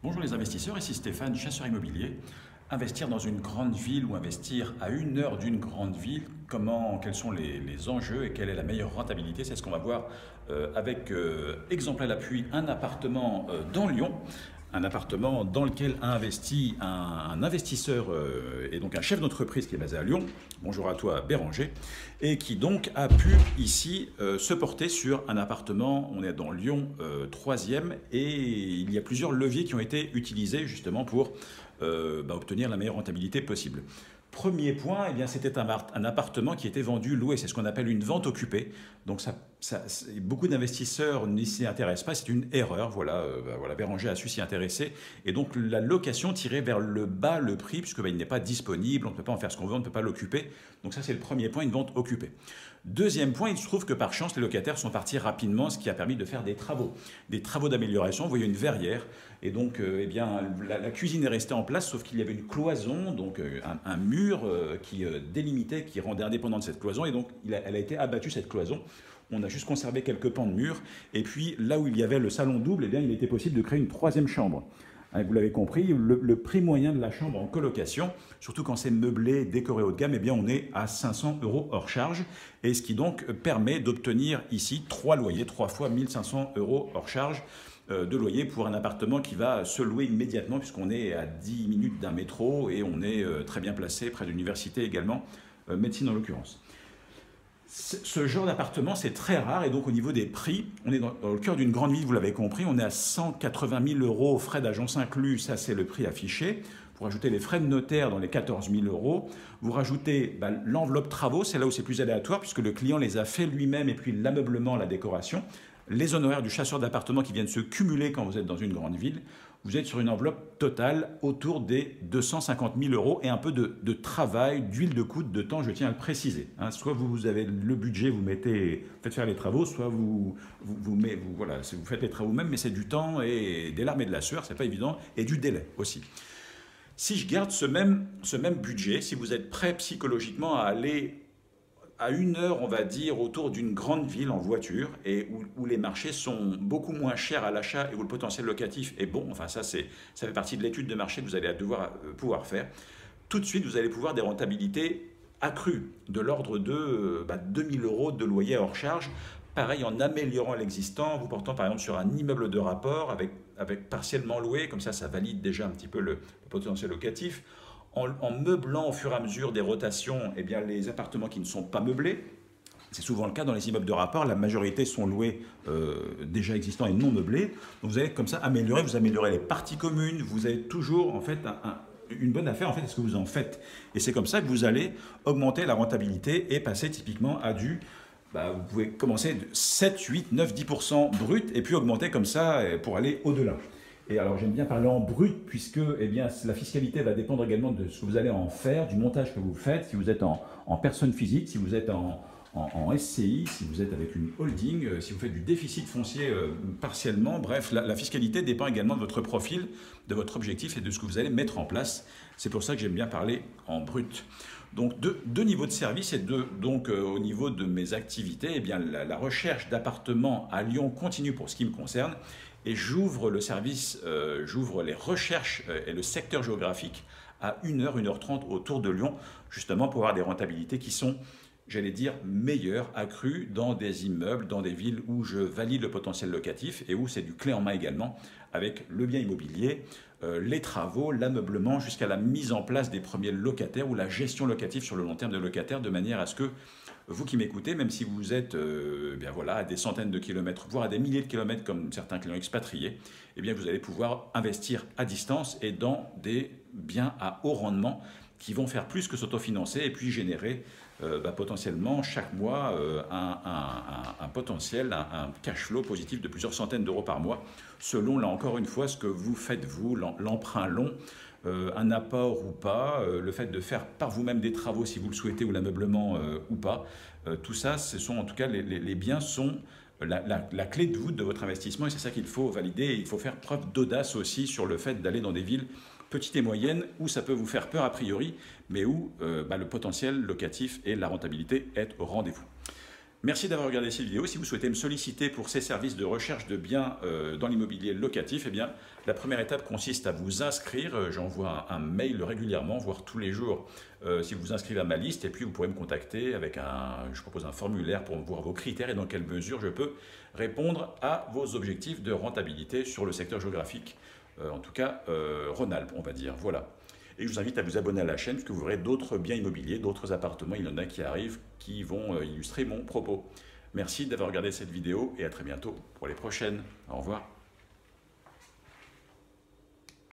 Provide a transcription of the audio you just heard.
Bonjour les investisseurs, ici Stéphane, chasseur immobilier. Investir dans une grande ville ou investir à une heure d'une grande ville, comment, quels sont les, enjeux et quelle est la meilleure rentabilité C'est ce qu'on va voir euh, avec euh, exemple à l'appui un appartement euh, dans Lyon un appartement dans lequel a investi un, investisseur euh, et donc un chef d'entreprise qui est basé à Lyon. Bonjour à toi Béranger. Et qui donc a pu ici euh, se porter sur un appartement. On est dans Lyon 3e euh, et il y a plusieurs leviers qui ont été utilisés justement pour bah, obtenir la meilleure rentabilité possible. Premier point, eh c'était un, un, appartement qui était vendu loué. C'est ce qu'on appelle une vente occupée. Donc, ça, beaucoup d'investisseurs n'y s'y intéressent pas. C'est une erreur. Voilà, euh, bah, Béranger a su s'y intéresser. Et donc, la location tirait vers le bas le prix, puisque bah, il n'est pas disponible. On ne peut pas en faire ce qu'on veut. On ne peut pas l'occuper. Donc, ça, c'est le premier point, une vente occupée. Deuxième point, il se trouve que par chance, les locataires sont partis rapidement, ce qui a permis de faire des travaux, des travaux d'amélioration. Vous voyez une verrière, et donc, euh, eh bien, la, cuisine est restée en place, sauf qu'il y avait une cloison, donc euh, un, mur euh, qui délimitait, qui rendait indépendante cette cloison, et donc elle a été abattue cette cloison. On a juste conservé quelques pans de mur, et puis là où il y avait le salon double, eh bien, il était possible de créer une troisième chambre. Hein, vous l'avez compris, le, prix moyen de la chambre en colocation, surtout quand c'est meublé, décoré haut de gamme, eh bien on est à 500 euros hors charge, et ce qui donc permet d'obtenir ici trois loyers, trois fois 1500 euros hors charge euh, de loyer pour un appartement qui va se louer immédiatement puisqu'on est à 10 minutes d'un métro et on est euh, très bien placé près de l'université également, euh, médecine en l'occurrence. Ce genre d'appartement, c'est très rare et donc au niveau des prix, on est dans, le cœur d'une grande ville, vous l'avez compris, on est à 180 000 euros, frais d'agence inclus, ça c'est le prix affiché. Vous rajoutez les frais de notaire dans les 14 000 euros. Vous rajoutez bah, l'enveloppe travaux, c'est là où c'est plus aléatoire puisque le client les a fait lui-même et puis l'ameublement, la décoration les honoraires du chasseur d'appartement qui viennent se cumuler quand vous êtes dans une grande ville, vous êtes sur une enveloppe totale autour des 250 000 euros et un peu de, travail, d'huile de coude, de temps, je tiens à le préciser. Hein. soit vous, avez le budget, vous mettez, faites faire les travaux, soit vous, vous, vous, voilà, vous faites les travaux même, mais c'est du temps et des larmes et de la sueur, c'est pas évident, et du délai aussi. Si je garde ce même, ce même budget, si vous êtes prêt psychologiquement à aller à une heure, on va dire, autour d'une grande ville en voiture et où, les marchés sont beaucoup moins chers à l'achat et où le potentiel locatif est bon. Enfin, ça, ça fait partie de l'étude de marché que vous allez devoir euh, pouvoir faire. Tout de suite, vous allez pouvoir des rentabilités accrues de l'ordre de 2000 euh, bah, euros de loyer hors charge. Pareil, en améliorant l'existant, vous portant par exemple sur un immeuble de rapport avec, avec partiellement loué, comme ça, ça valide déjà un petit peu le potentiel locatif en, meublant au fur et à mesure des rotations eh bien, les appartements qui ne sont pas meublés. C'est souvent le cas dans les immeubles de rapport, la majorité sont loués euh, déjà existants et non meublés. Donc vous allez comme ça améliorer, vous améliorez les parties communes, vous avez toujours en fait une bonne affaire en fait, est-ce que vous en faites Et c'est comme ça que vous allez augmenter la rentabilité et passer typiquement à du bah, vous pouvez commencer de 7, 8, 9, 10% brut et puis augmenter comme ça pour aller au-delà. Et alors j'aime bien parler en brut puisque eh bien, la fiscalité va dépendre également de ce que vous allez en faire, du montage que vous faites, si vous êtes en, personne physique, si vous êtes en, SCI, si vous êtes avec une holding, euh, si vous faites du déficit foncier euh, partiellement. Bref, la, fiscalité dépend également de votre profil, de votre objectif et de ce que vous allez mettre en place. C'est pour ça que j'aime bien parler en brut. Donc deux, niveaux de service et deux, donc euh, au niveau de mes activités, eh bien, la recherche d'appartements à Lyon continue pour ce qui me concerne et j'ouvre le service, euh, j'ouvre les recherches euh, et le secteur géographique à 1h, 1h30 autour de Lyon, justement pour avoir des rentabilités qui sont, j'allais dire, meilleures, accrues dans des immeubles, dans des villes où je valide le potentiel locatif et où c'est du clé en main également, avec le bien immobilier, euh, les travaux, l'ameublement, jusqu'à la mise en place des premiers locataires ou la gestion locative sur le long terme de locataires, de manière à ce que vous qui m'écoutez, même si vous êtes euh, bien voilà, à des centaines de kilomètres, voire à des milliers de kilomètres comme certains clients expatriés, eh bien vous allez pouvoir investir à distance et dans des biens à haut rendement qui vont faire plus que s'autofinancer et puis générer euh, bah, potentiellement chaque mois euh, un, potentiel, un, cash flow positif de plusieurs centaines d'euros par mois, selon là encore une fois ce que vous faites vous, l'emprunt long un apport ou pas, euh, le fait de faire par vous-même des travaux si vous le souhaitez ou l'ameublement euh, ou pas. tout ça, ce sont en tout cas les, biens sont la, clé de voûte de votre investissement et c'est ça qu'il faut valider. il faut faire preuve d'audace aussi sur le fait d'aller dans des villes petites et moyennes où ça peut vous faire peur a priori, mais où bah, le potentiel locatif et la rentabilité est au rendez-vous. Merci d'avoir regardé cette vidéo. Si vous souhaitez me solliciter pour ces services de recherche de biens euh, dans l'immobilier locatif, eh bien, la première étape consiste à vous inscrire. Euh, j'envoie un, mail régulièrement, voire tous les jours, euh, si vous vous inscrivez à ma liste. Et puis, vous pourrez me contacter avec un, je propose un formulaire pour voir vos critères et dans quelle mesure je peux répondre à vos objectifs de rentabilité sur le secteur géographique. en tout cas, Rhône-Alpes, on va dire. Voilà. Et je vous invite à vous abonner à la chaîne, puisque vous verrez d'autres biens immobiliers, d'autres appartements, il y en a qui arrivent, qui vont euh, illustrer mon propos. Merci d'avoir regardé cette vidéo et à très bientôt pour les prochaines. Au revoir.